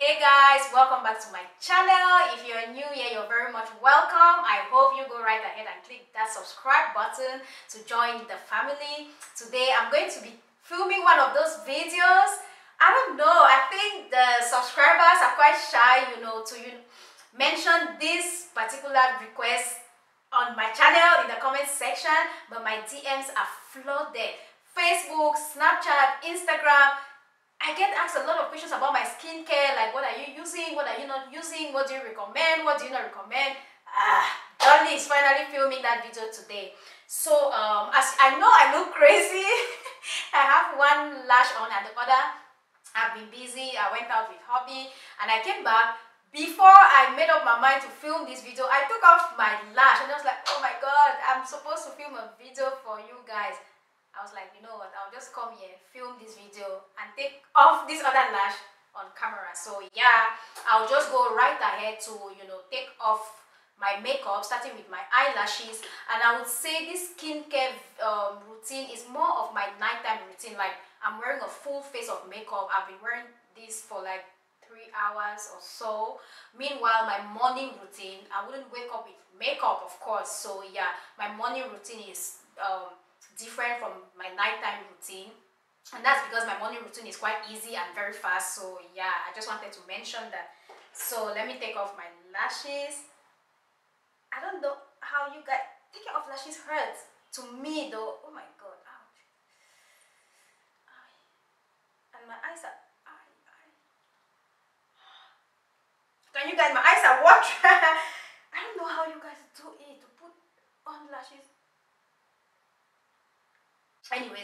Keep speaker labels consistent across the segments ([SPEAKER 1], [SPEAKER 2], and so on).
[SPEAKER 1] Hey guys, welcome back to my channel. If you're new here, you're very much welcome. I hope you go right ahead and click that subscribe button to join the family. Today I'm going to be filming one of those videos. I don't know, I think the subscribers are quite shy, you know, to you mention this particular request on my channel in the comment section, but my DMs are flooded. Facebook, Snapchat, Instagram, I get asked a lot of questions about my skincare, like what are you using, what are you not using, what do you recommend, what do you not recommend. Ah, Dolly is finally filming that video today. So um, as I know I look crazy, I have one lash on and the other. I've been busy, I went out with hobby and I came back. Before I made up my mind to film this video, I took off my lash and I was like, oh my god, I'm supposed to film a video for you guys. I was like, you know what, I'll just come here, film this video, and take off this other lash on camera. So yeah, I'll just go right ahead to, you know, take off my makeup, starting with my eyelashes. And I would say this skincare um, routine is more of my nighttime routine. Like, I'm wearing a full face of makeup. I've been wearing this for like three hours or so. Meanwhile, my morning routine, I wouldn't wake up with makeup, of course. So yeah, my morning routine is... Um, different from my nighttime routine. And that's because my morning routine is quite easy and very fast. So yeah i just wanted to mention that. So let me take off my lashes. I don't know how you guys taking off lashes hurts. To me though oh my god ouch. And my eyes are can you guys my eyes are watering i don't know how you guys do it to put on lashes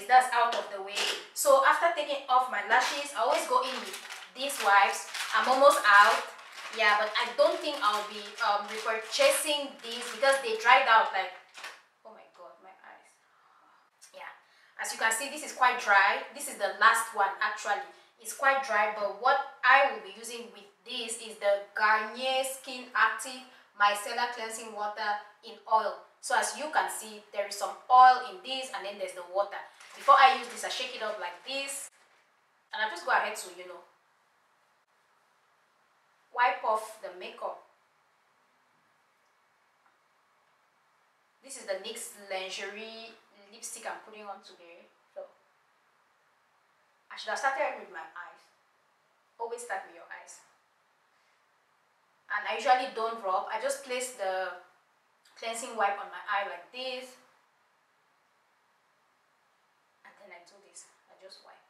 [SPEAKER 1] that's out of the way. So after taking off my lashes i always go in with these wipes. I'm almost out. Yeah but i don't think i'll be um repurchasing these because they dried out like oh my god my eyes. Yeah as you can see this is quite dry. This is the last one actually. It's quite dry but what i will be using with this is the garnier skin active micellar cleansing water in oil. So as you can see, there is some oil in this and then there's the water. Before I use this, I shake it up like this. And I just go ahead to, you know, wipe off the makeup. This is the NYX lingerie lipstick I'm putting on today. So I should have started with my eyes. Always start with your eyes. And I usually don't rub. I just place the cleansing wipe on my eye like this and then I do this I just wipe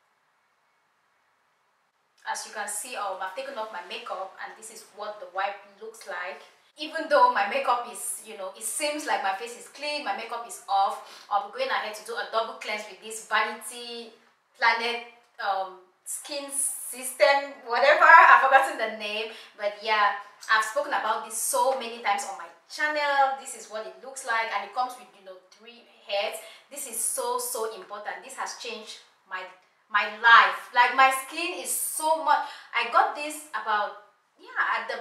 [SPEAKER 1] as you can see um, I've taken off my makeup and this is what the wipe looks like. Even though my makeup is you know it seems like my face is clean my makeup is off I'll be going ahead to do a double cleanse with this vanity planet um, skin system whatever. I've forgotten the name but yeah I've spoken about this so many times on my channel. This is what it looks like and it comes with you know three heads. This is so so important. This has changed my my life. Like my skin is so much i got this about yeah at the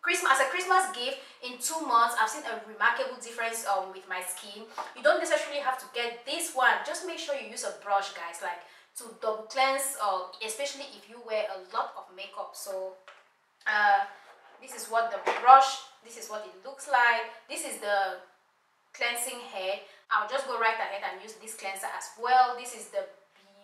[SPEAKER 1] christmas as a christmas gift in two months i've seen a remarkable difference um with my skin. You don't necessarily have to get this one. Just make sure you use a brush guys like to double cleanse uh, especially if you wear a lot of makeup. So uh this is what the brush this is what it looks like. This is the cleansing head i'll just go right ahead and use this cleanser as well. This is the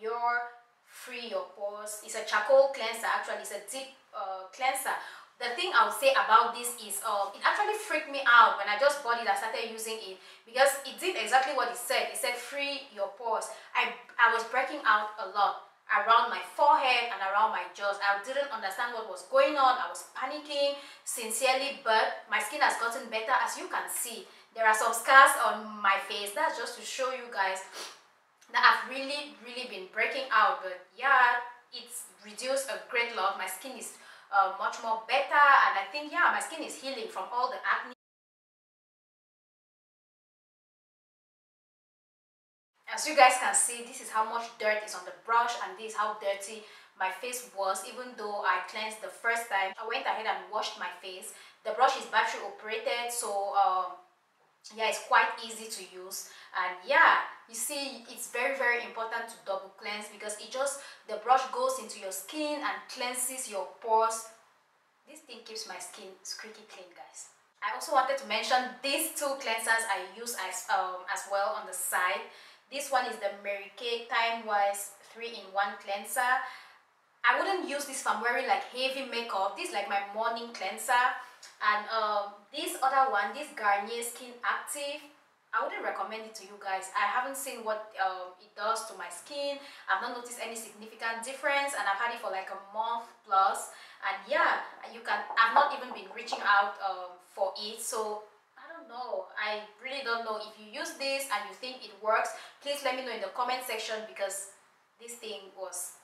[SPEAKER 1] pure free your pores it's a charcoal cleanser actually it's a deep uh, cleanser the thing I would say about this is um, it actually freaked me out when I just bought it and started using it because it did exactly what it said. It said free your pores. I, I was breaking out a lot around my forehead and around my jaws. I didn't understand what was going on. I was panicking sincerely, but my skin has gotten better. As you can see, there are some scars on my face. That's just to show you guys that I've really, really been breaking out. But yeah, it's reduced a great lot. My skin is uh, much more better. And I think, yeah, my skin is healing from all the acne as you guys can see this is how much dirt is on the brush and this is how dirty my face was even though I cleansed the first time I went ahead and washed my face the brush is battery operated so um, yeah it's quite easy to use. And yeah you see it's very very important to double cleanse because it just the brush goes into your skin and cleanses your pores. This thing keeps my skin squeaky clean guys. I also wanted to mention these two cleansers i use as um as well on the side. This one is the mary kay time wise three-in-one cleanser. I wouldn't use this if i'm wearing like heavy makeup. This is like my morning cleanser and um this other one this garnier skin active I wouldn't recommend it to you guys. I haven't seen what um, it does to my skin. I've not noticed any significant difference and I've had it for like a month plus. And yeah, you can, I've not even been reaching out um, for it. So I don't know. I really don't know. If you use this and you think it works, please let me know in the comment section because this thing was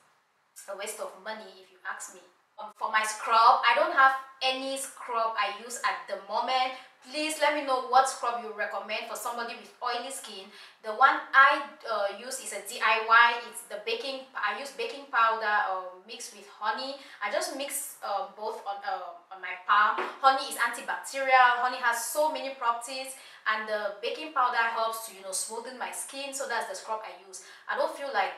[SPEAKER 1] a waste of money if you ask me. Um, for my scrub, I don't have any scrub I use at the moment. Please let me know what scrub you recommend for somebody with oily skin. The one i uh, use is a diy it's the baking i use baking powder uh, mixed with honey. I just mix uh, both on uh, on my palm. Honey is antibacterial. Honey has so many properties. And the baking powder helps to you know smoothen my skin. So that's the scrub i use. I don't feel like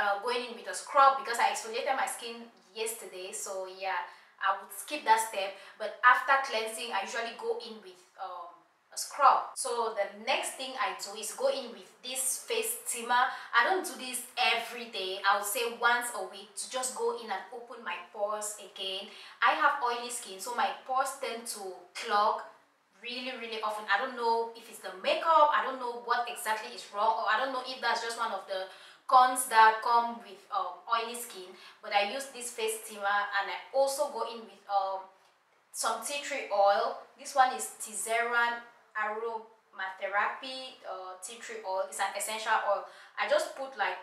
[SPEAKER 1] uh, going in with a scrub because i exfoliated my skin yesterday. So yeah I would skip that step. But after cleansing I usually go in with um, a scrub. So the next thing I do is go in with this face steamer I don't do this every day. I would say once a week to just go in and open my pores again. I have oily skin so my pores tend to clog really really often. I don't know if it's the makeup. I don't know what exactly is wrong or I don't know if that's just one of the cons that come with um, oily skin but I use this face steamer and I also go in with um, some tea tree oil. This one is Tisserand aromatherapy uh, tea tree oil. It's an essential oil. I just put like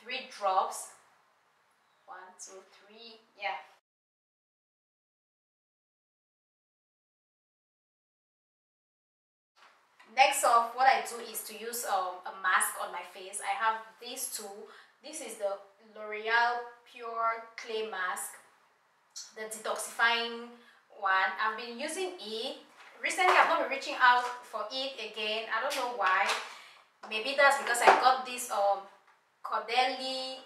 [SPEAKER 1] three drops. One two three yeah next off what i do is to use um, a mask on my face. I have these two. This is the l'oreal pure clay mask the detoxifying one. I've been using it. Recently i've not been reaching out for it again. I don't know why. Maybe that's because i got this um Caudalie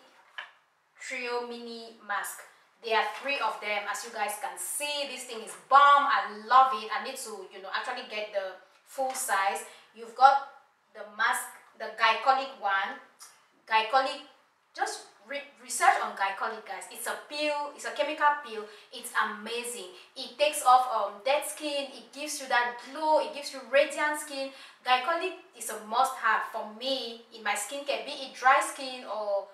[SPEAKER 1] trio mini mask. There are three of them. As you guys can see this thing is bomb. I love it. I need to you know actually get the full size. You've got the mask, the glycolic one. Glycolic, just re research on glycolic guys. It's a peel, it's a chemical peel. It's amazing. It takes off um, dead skin, it gives you that glow, it gives you radiant skin. Glycolic is a must have for me in my skincare, be it dry skin or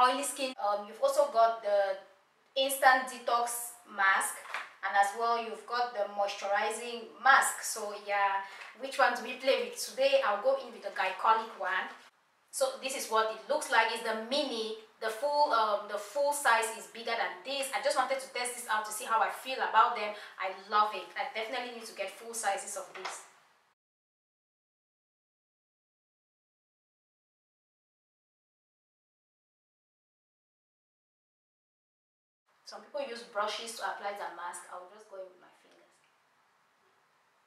[SPEAKER 1] oily skin. Um, you've also got the instant detox mask and as well you've got the moisturizing mask. So yeah which one do we play with today i'll go in with the glycolic one. So this is what it looks like. It's the mini. The full um the full size is bigger than this. I just wanted to test this out to see how i feel about them. I love it. I definitely need to get full sizes of this. Some people brushes to apply the mask. I'll just go in with my fingers.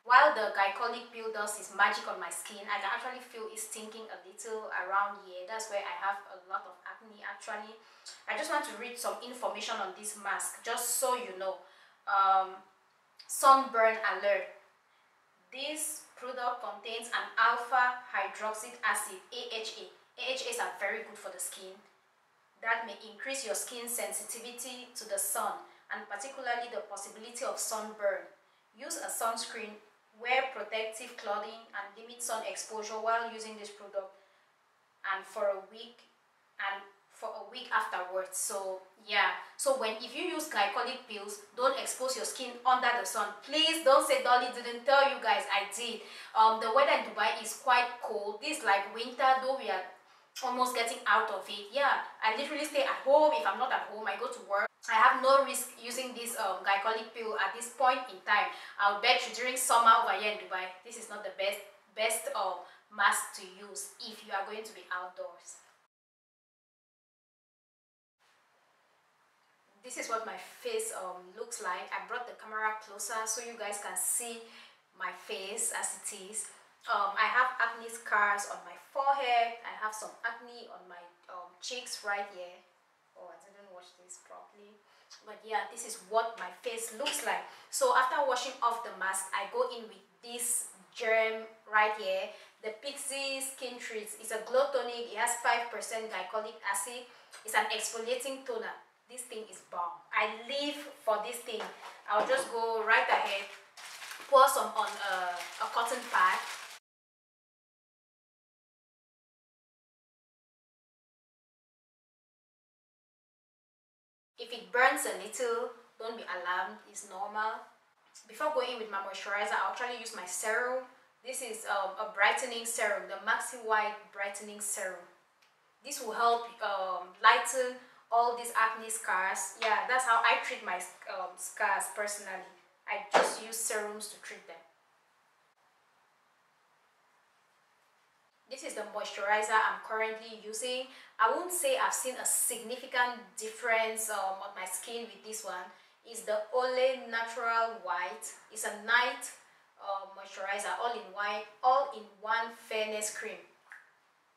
[SPEAKER 1] While the glycolic peel does its magic on my skin, I can actually feel it stinking a little around here. That's where I have a lot of acne actually. I just want to read some information on this mask just so you know. Um, sunburn alert. This product contains an alpha hydroxy acid, AHA. AHAs are very good for the skin that may increase your skin sensitivity to the sun and particularly the possibility of sunburn. Use a sunscreen, wear protective clothing and limit sun exposure while using this product and for a week and for a week afterwards. So yeah. So when if you use glycolic peels don't expose your skin under the sun. Please don't say dolly didn't tell you guys i did. Um the weather in dubai is quite cold. This is like winter though we are almost getting out of it. Yeah i literally stay at home. If i'm not at home i go to work. I have no risk using this um, glycolic peel at this point in time. I'll bet you during summer over here in dubai this is not the best best um, mask to use if you are going to be outdoors. This is what my face um, looks like. I brought the camera closer so you guys can see my face as it is um, I have acne scars on my forehead I have some acne on my um, cheeks right here oh I didn't wash this properly but yeah this is what my face looks like so after washing off the mask I go in with this germ right here the Pixi Skin Treat It's a glow tonic. It has 5% glycolic acid. It's an exfoliating toner. This thing is bomb. I live for this thing. I'll just go right ahead, pour some on a, a cotton pad. If it burns a little, don't be alarmed. It's normal. Before going with my moisturizer, I'll actually use my serum this is um, a brightening serum, the Maxi White Brightening Serum. This will help um, lighten all these acne scars. Yeah, that's how I treat my um, scars personally. I just use serums to treat them. This is the moisturizer I'm currently using. I won't say I've seen a significant difference um, on my skin with this one. It's the Olay Natural White. It's a night uh, moisturizer all in one all in one fairness cream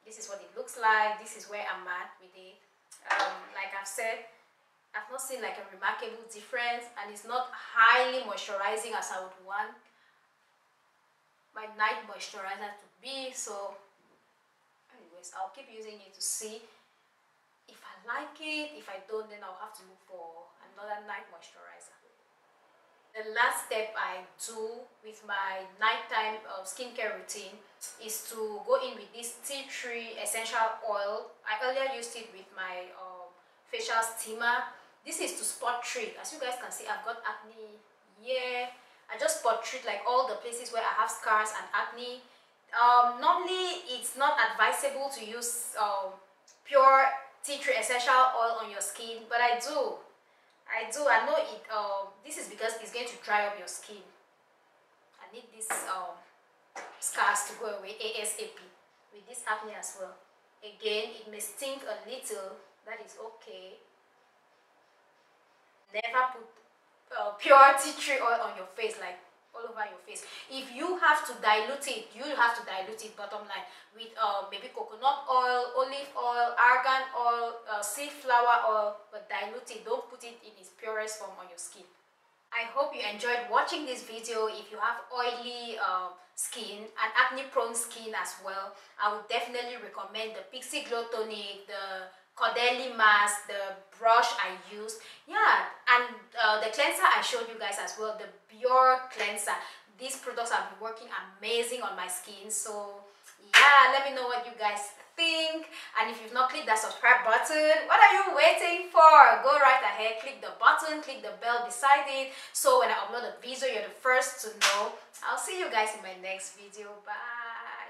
[SPEAKER 1] this is what it looks like this is where i'm at with it um, like i've said i've not seen like a remarkable difference and it's not highly moisturizing as i would want my night moisturizer to be so anyways i'll keep using it to see if i like it if i don't then i'll have to look for another night moisturizer the last step I do with my nighttime uh, skincare routine is to go in with this tea tree essential oil. I earlier used it with my uh, facial steamer. This is to spot treat. As you guys can see, I've got acne here. I just spot treat like all the places where I have scars and acne. Um, normally, it's not advisable to use um, pure tea tree essential oil on your skin, but I do. I do. I know it. Um, this is because it's going to dry up your skin. I need this um, scars to go away ASAP with this acne as well. Again, it may stink a little. That is okay. Never put uh, pure tea tree oil on your face like all over your face. If you have to dilute it, you have to dilute it bottom line with uh, maybe coconut oil, olive oil, argan oil, uh, seed flower oil, but dilute it. Don't put it in its purest form on your skin. I hope you enjoyed watching this video. If you have oily uh, skin and acne prone skin as well, I would definitely recommend the Pixi Glow Tonic, the Caudalie mask, the brush I used. Yeah, and uh, the cleanser I showed you guys as well, the Pure Cleanser. These products have been working amazing on my skin. So yeah, let me know what you guys think. And if you've not clicked that subscribe button, what are you waiting for? Go right ahead, click the button, click the bell beside it. So when I upload a video, you're the first to know. I'll see you guys in my next video. Bye.